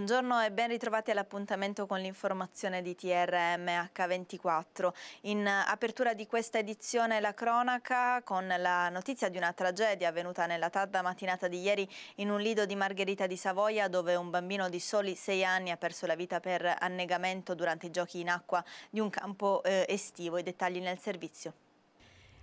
Buongiorno e ben ritrovati all'appuntamento con l'informazione di TRM H24. In apertura di questa edizione la cronaca con la notizia di una tragedia avvenuta nella tarda mattinata di ieri in un lido di Margherita di Savoia dove un bambino di soli sei anni ha perso la vita per annegamento durante i giochi in acqua di un campo eh, estivo. I dettagli nel servizio.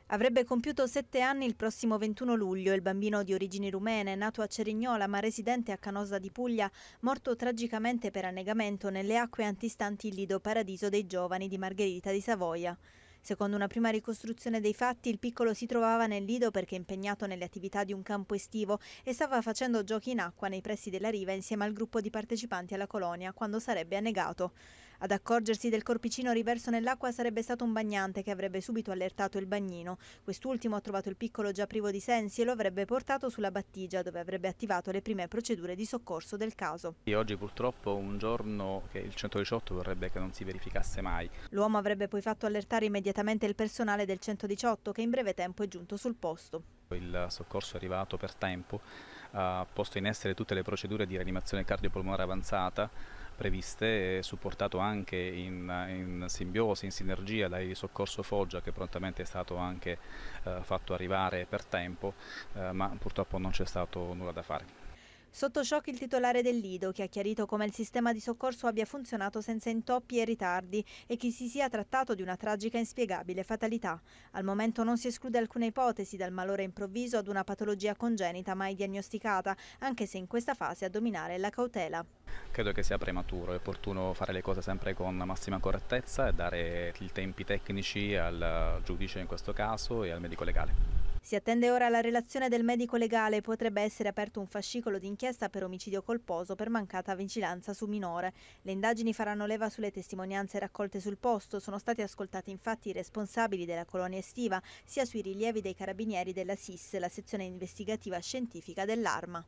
Avrebbe compiuto sette anni il prossimo 21 luglio il bambino di origini rumene, nato a Cerignola ma residente a Canosa di Puglia, morto tragicamente per annegamento nelle acque antistanti il Lido Paradiso dei Giovani di Margherita di Savoia. Secondo una prima ricostruzione dei fatti, il piccolo si trovava nel lido perché impegnato nelle attività di un campo estivo e stava facendo giochi in acqua nei pressi della riva insieme al gruppo di partecipanti alla colonia quando sarebbe annegato. Ad accorgersi del corpicino riverso nell'acqua sarebbe stato un bagnante che avrebbe subito allertato il bagnino. Quest'ultimo ha trovato il piccolo già privo di sensi e lo avrebbe portato sulla battigia dove avrebbe attivato le prime procedure di soccorso del caso. E oggi purtroppo un giorno che il 118 vorrebbe che non si verificasse mai. L'uomo avrebbe poi fatto allertare immediatamente il personale del 118 che in breve tempo è giunto sul posto. Il soccorso è arrivato per tempo, ha posto in essere tutte le procedure di rianimazione cardiopolmonare avanzata previste e supportato anche in, in, simbiosi, in sinergia dai soccorso Foggia che prontamente è stato anche eh, fatto arrivare per tempo, eh, ma purtroppo non c'è stato nulla da fare. Sotto shock il titolare del Lido che ha chiarito come il sistema di soccorso abbia funzionato senza intoppi e ritardi e che si sia trattato di una tragica e inspiegabile fatalità. Al momento non si esclude alcuna ipotesi dal malore improvviso ad una patologia congenita mai diagnosticata, anche se in questa fase a dominare è la cautela. Credo che sia prematuro, è opportuno fare le cose sempre con massima correttezza e dare i tempi tecnici al giudice in questo caso e al medico legale. Si attende ora la relazione del medico legale, potrebbe essere aperto un fascicolo d'inchiesta per omicidio colposo per mancata vigilanza su minore. Le indagini faranno leva sulle testimonianze raccolte sul posto, sono stati ascoltati infatti i responsabili della colonia estiva, sia sui rilievi dei carabinieri della SIS, la sezione investigativa scientifica dell'Arma.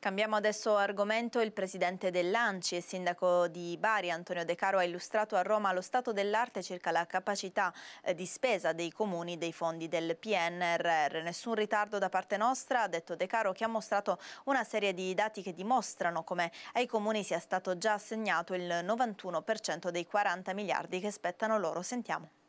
Cambiamo adesso argomento. Il presidente dell'Anci e sindaco di Bari, Antonio De Caro, ha illustrato a Roma lo stato dell'arte circa la capacità eh, di spesa dei comuni dei fondi del PNRR. Nessun ritardo da parte nostra, ha detto De Caro, che ha mostrato una serie di dati che dimostrano come ai comuni sia stato già assegnato il 91% dei 40 miliardi che spettano loro. Sentiamo.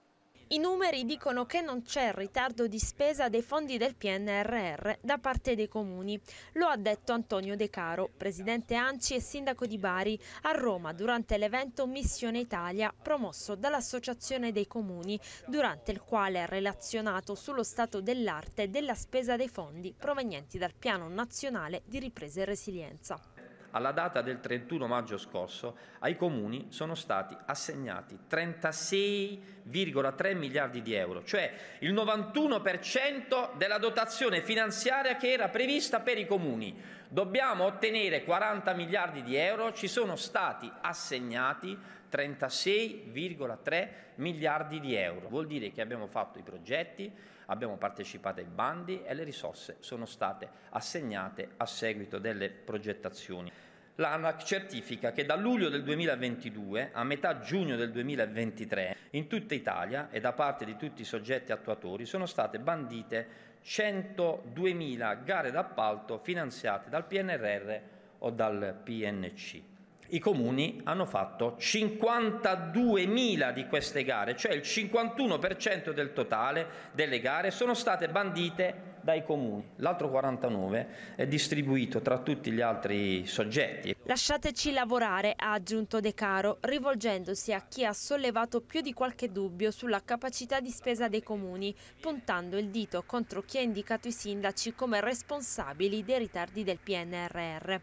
I numeri dicono che non c'è ritardo di spesa dei fondi del PNRR da parte dei comuni. Lo ha detto Antonio De Caro, presidente ANCI e sindaco di Bari, a Roma durante l'evento Missione Italia promosso dall'Associazione dei Comuni, durante il quale ha relazionato sullo stato dell'arte della spesa dei fondi provenienti dal Piano Nazionale di Ripresa e Resilienza alla data del 31 maggio scorso ai comuni sono stati assegnati 36,3 miliardi di euro, cioè il 91% della dotazione finanziaria che era prevista per i comuni. Dobbiamo ottenere 40 miliardi di euro, ci sono stati assegnati 36,3 miliardi di euro. Vuol dire che abbiamo fatto i progetti, abbiamo partecipato ai bandi e le risorse sono state assegnate a seguito delle progettazioni. L'ANAC certifica che da luglio del 2022 a metà giugno del 2023 in tutta Italia e da parte di tutti i soggetti attuatori sono state bandite 102.000 gare d'appalto finanziate dal PNRR o dal PNC i comuni hanno fatto 52.000 di queste gare, cioè il 51% del totale delle gare sono state bandite dai comuni. L'altro 49 è distribuito tra tutti gli altri soggetti. Lasciateci lavorare, ha aggiunto De Caro, rivolgendosi a chi ha sollevato più di qualche dubbio sulla capacità di spesa dei comuni, puntando il dito contro chi ha indicato i sindaci come responsabili dei ritardi del PNRR.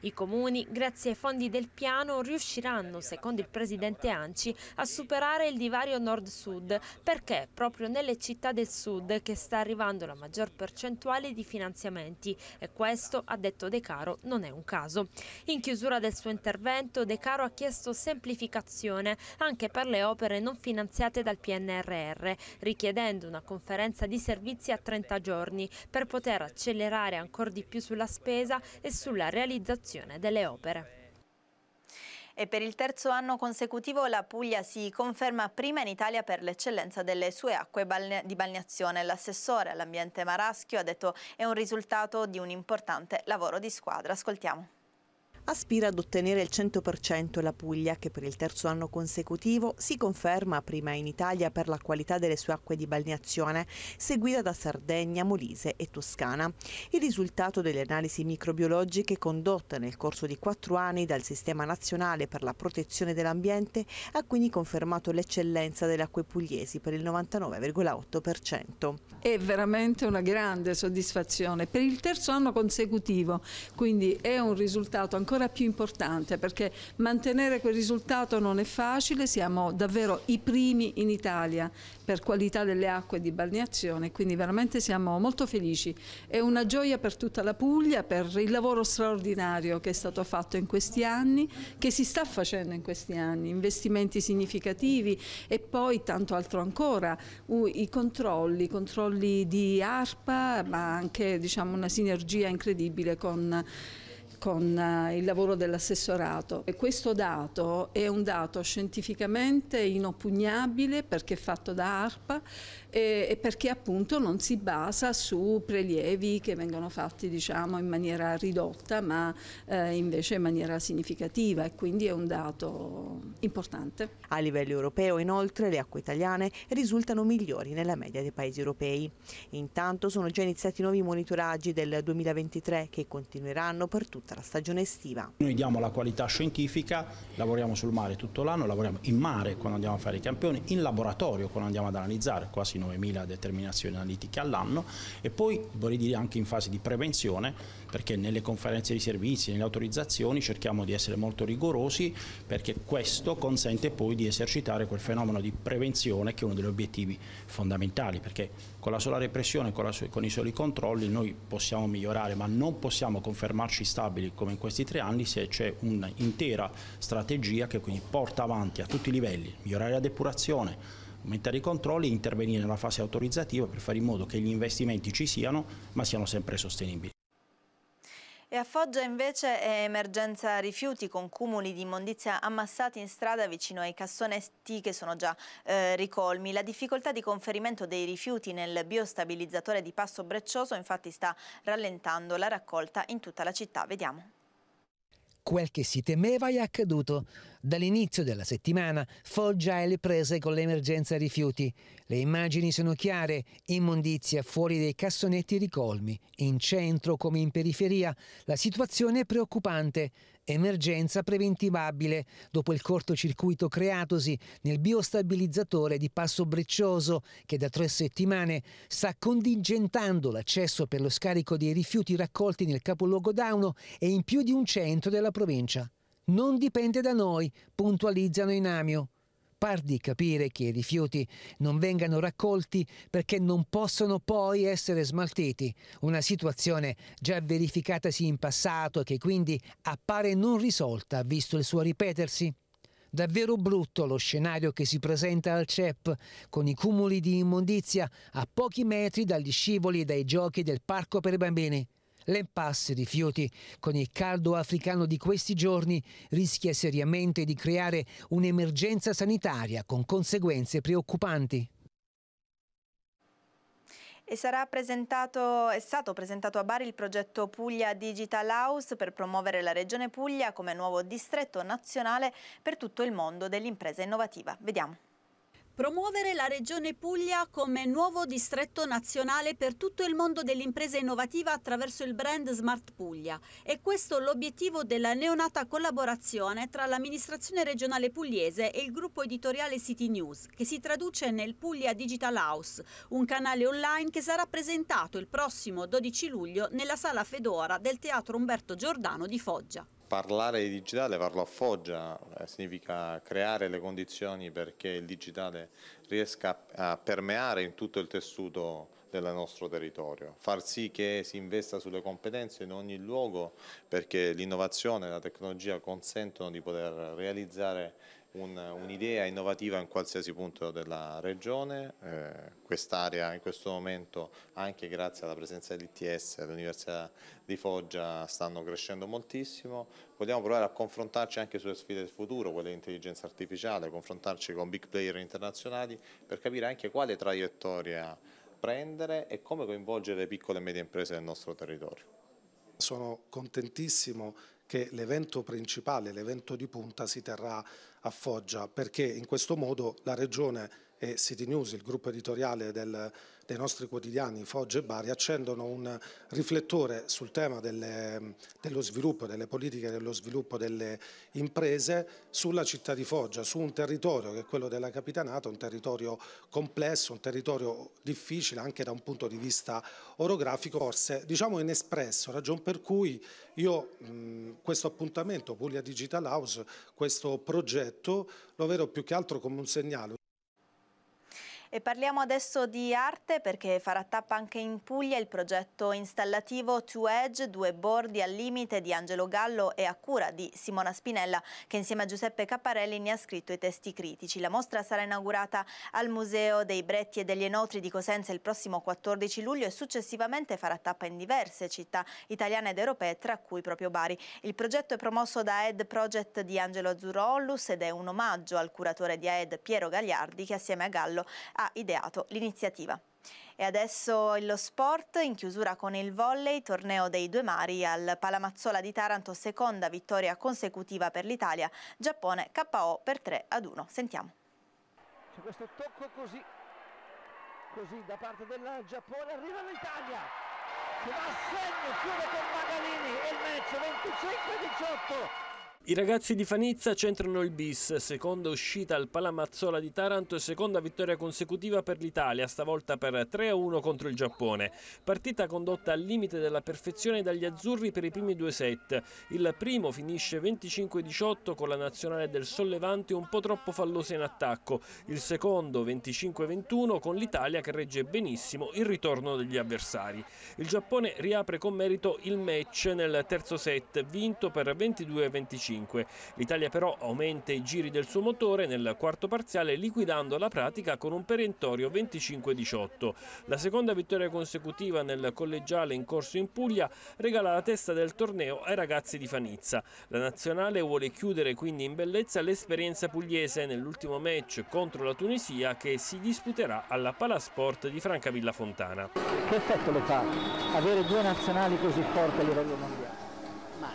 I comuni, grazie ai fondi del piano, riusciranno, secondo il presidente Anci, a superare il divario nord-sud, perché proprio nelle città del sud che sta arrivando la maggior percentuale di finanziamenti e questo, ha detto De Caro, non è un caso. In chiusura del suo intervento De Caro ha chiesto semplificazione anche per le opere non finanziate dal PNRR, richiedendo una conferenza di servizi a 30 giorni per poter accelerare ancora di più sulla spesa e sulla realizzazione delle opere. E per il terzo anno consecutivo la Puglia si conferma prima in Italia per l'eccellenza delle sue acque di balneazione. L'assessore all'ambiente Maraschio ha detto è un risultato di un importante lavoro di squadra. Ascoltiamo. Aspira ad ottenere il 100% la Puglia, che per il terzo anno consecutivo si conferma prima in Italia per la qualità delle sue acque di balneazione, seguita da Sardegna, Molise e Toscana. Il risultato delle analisi microbiologiche condotte nel corso di quattro anni dal Sistema Nazionale per la Protezione dell'Ambiente ha quindi confermato l'eccellenza delle acque pugliesi per il 99,8%. È veramente una grande soddisfazione per il terzo anno consecutivo, quindi è un risultato ancora più importante perché mantenere quel risultato non è facile, siamo davvero i primi in Italia per qualità delle acque di balneazione, quindi veramente siamo molto felici. È una gioia per tutta la Puglia, per il lavoro straordinario che è stato fatto in questi anni, che si sta facendo in questi anni, investimenti significativi e poi tanto altro ancora, i controlli, i controlli di ARPA, ma anche diciamo, una sinergia incredibile con con eh, il lavoro dell'assessorato questo dato è un dato scientificamente inoppugnabile perché è fatto da ARPA e perché appunto non si basa su prelievi che vengono fatti diciamo in maniera ridotta ma eh, invece in maniera significativa e quindi è un dato importante. A livello europeo inoltre le acque italiane risultano migliori nella media dei paesi europei. Intanto sono già iniziati nuovi monitoraggi del 2023 che continueranno per tutta la stagione estiva. Noi diamo la qualità scientifica, lavoriamo sul mare tutto l'anno, lavoriamo in mare quando andiamo a fare i campioni, in laboratorio quando andiamo ad analizzare quasi 9.000 determinazioni analitiche all'anno e poi vorrei dire anche in fase di prevenzione perché nelle conferenze di servizi, nelle autorizzazioni cerchiamo di essere molto rigorosi perché questo consente poi di esercitare quel fenomeno di prevenzione che è uno degli obiettivi fondamentali perché con la sola repressione, con, la, con i soli controlli noi possiamo migliorare ma non possiamo confermarci stabili come in questi tre anni se c'è un'intera strategia che quindi porta avanti a tutti i livelli, migliorare la depurazione, aumentare i controlli e intervenire nella fase autorizzativa per fare in modo che gli investimenti ci siano ma siano sempre sostenibili. E a Foggia invece è emergenza rifiuti con cumuli di immondizia ammassati in strada vicino ai cassonetti che sono già eh, ricolmi. La difficoltà di conferimento dei rifiuti nel biostabilizzatore di Passo Breccioso infatti sta rallentando la raccolta in tutta la città. Vediamo. Quel che si temeva è accaduto. Dall'inizio della settimana Foggia è alle prese con l'emergenza rifiuti. Le immagini sono chiare, immondizia fuori dei cassonetti ricolmi. In centro come in periferia la situazione è preoccupante emergenza preventivabile dopo il cortocircuito creatosi nel biostabilizzatore di Passo Breccioso che da tre settimane sta contingentando l'accesso per lo scarico dei rifiuti raccolti nel capoluogo Dauno e in più di un centro della provincia. Non dipende da noi, puntualizzano in Amio par di capire che i rifiuti non vengano raccolti perché non possono poi essere smaltiti, una situazione già verificatasi in passato e che quindi appare non risolta visto il suo ripetersi. Davvero brutto lo scenario che si presenta al CEP, con i cumuli di immondizia a pochi metri dagli scivoli e dai giochi del parco per bambini. L'impasse rifiuti con il caldo africano di questi giorni rischia seriamente di creare un'emergenza sanitaria con conseguenze preoccupanti. E sarà presentato, è stato presentato a Bari il progetto Puglia Digital House per promuovere la Regione Puglia come nuovo distretto nazionale per tutto il mondo dell'impresa innovativa. Vediamo. Promuovere la Regione Puglia come nuovo distretto nazionale per tutto il mondo dell'impresa innovativa attraverso il brand Smart Puglia. È questo l'obiettivo della neonata collaborazione tra l'amministrazione regionale pugliese e il gruppo editoriale City News, che si traduce nel Puglia Digital House, un canale online che sarà presentato il prossimo 12 luglio nella sala Fedora del Teatro Umberto Giordano di Foggia. Parlare di digitale, farlo a Foggia, eh, significa creare le condizioni perché il digitale riesca a permeare in tutto il tessuto del nostro territorio, far sì che si investa sulle competenze in ogni luogo perché l'innovazione e la tecnologia consentono di poter realizzare un'idea un innovativa in qualsiasi punto della regione, eh, quest'area in questo momento anche grazie alla presenza dell'ITS e dell'Università di Foggia stanno crescendo moltissimo, vogliamo provare a confrontarci anche sulle sfide del futuro, quelle dell'intelligenza artificiale, confrontarci con big player internazionali per capire anche quale traiettoria prendere e come coinvolgere le piccole e medie imprese del nostro territorio. Sono contentissimo che l'evento principale, l'evento di punta si terrà a Foggia perché in questo modo la Regione e City News, il gruppo editoriale del, dei nostri quotidiani Foggia e Bari, accendono un riflettore sul tema delle, dello sviluppo, delle politiche dello sviluppo delle imprese sulla città di Foggia, su un territorio che è quello della Capitanata, un territorio complesso, un territorio difficile anche da un punto di vista orografico, forse diciamo inespresso, ragion per cui io mh, questo appuntamento Puglia Digital House, questo progetto lo vedo più che altro come un segnale. E parliamo adesso di arte perché farà tappa anche in Puglia il progetto installativo Two Edge, due bordi al limite di Angelo Gallo e a cura di Simona Spinella che insieme a Giuseppe Capparelli ne ha scritto i testi critici. La mostra sarà inaugurata al Museo dei Bretti e degli Enotri di Cosenza il prossimo 14 luglio e successivamente farà tappa in diverse città italiane ed europee tra cui proprio Bari. Il progetto è promosso da Aed Project di Angelo Azzurro-Ollus ed è un omaggio al curatore di Aed Piero Gagliardi che assieme a Gallo ha ideato l'iniziativa. E adesso lo sport, in chiusura con il volley, torneo dei due mari al Palamazzola di Taranto, seconda vittoria consecutiva per l'Italia, Giappone KO per 3 ad 1. Sentiamo. C'è questo tocco così, così da parte del Giappone, arriva l'Italia, si va a segno, chiude con Magalini e il match 25-18. I ragazzi di Fanizza centrano il bis, seconda uscita al Palamazzola di Taranto e seconda vittoria consecutiva per l'Italia, stavolta per 3-1 contro il Giappone. Partita condotta al limite della perfezione dagli azzurri per i primi due set. Il primo finisce 25-18 con la nazionale del sollevante un po' troppo fallosa in attacco, il secondo 25-21 con l'Italia che regge benissimo il ritorno degli avversari. Il Giappone riapre con merito il match nel terzo set, vinto per 22-25. L'Italia però aumenta i giri del suo motore nel quarto parziale liquidando la pratica con un perentorio 25-18. La seconda vittoria consecutiva nel collegiale in corso in Puglia regala la testa del torneo ai ragazzi di Fanizza. La nazionale vuole chiudere quindi in bellezza l'esperienza pugliese nell'ultimo match contro la Tunisia che si disputerà alla Palasport di Francavilla Fontana. Che effetto le fa avere due nazionali così forti a livello mondiale?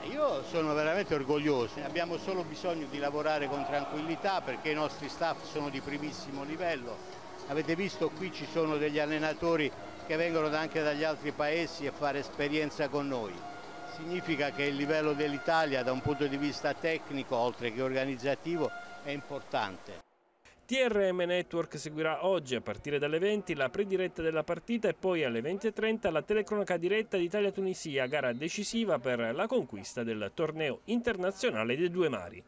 Io sono veramente orgoglioso, abbiamo solo bisogno di lavorare con tranquillità perché i nostri staff sono di primissimo livello. Avete visto qui ci sono degli allenatori che vengono anche dagli altri paesi a fare esperienza con noi. Significa che il livello dell'Italia da un punto di vista tecnico oltre che organizzativo è importante. TRM Network seguirà oggi a partire dalle 20 la prediretta della partita e poi alle 20.30 la telecronaca diretta d'Italia-Tunisia, gara decisiva per la conquista del torneo internazionale dei due mari.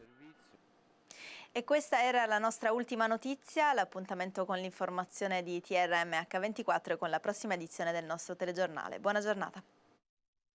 E questa era la nostra ultima notizia, l'appuntamento con l'informazione di TRM H24 e con la prossima edizione del nostro telegiornale. Buona giornata.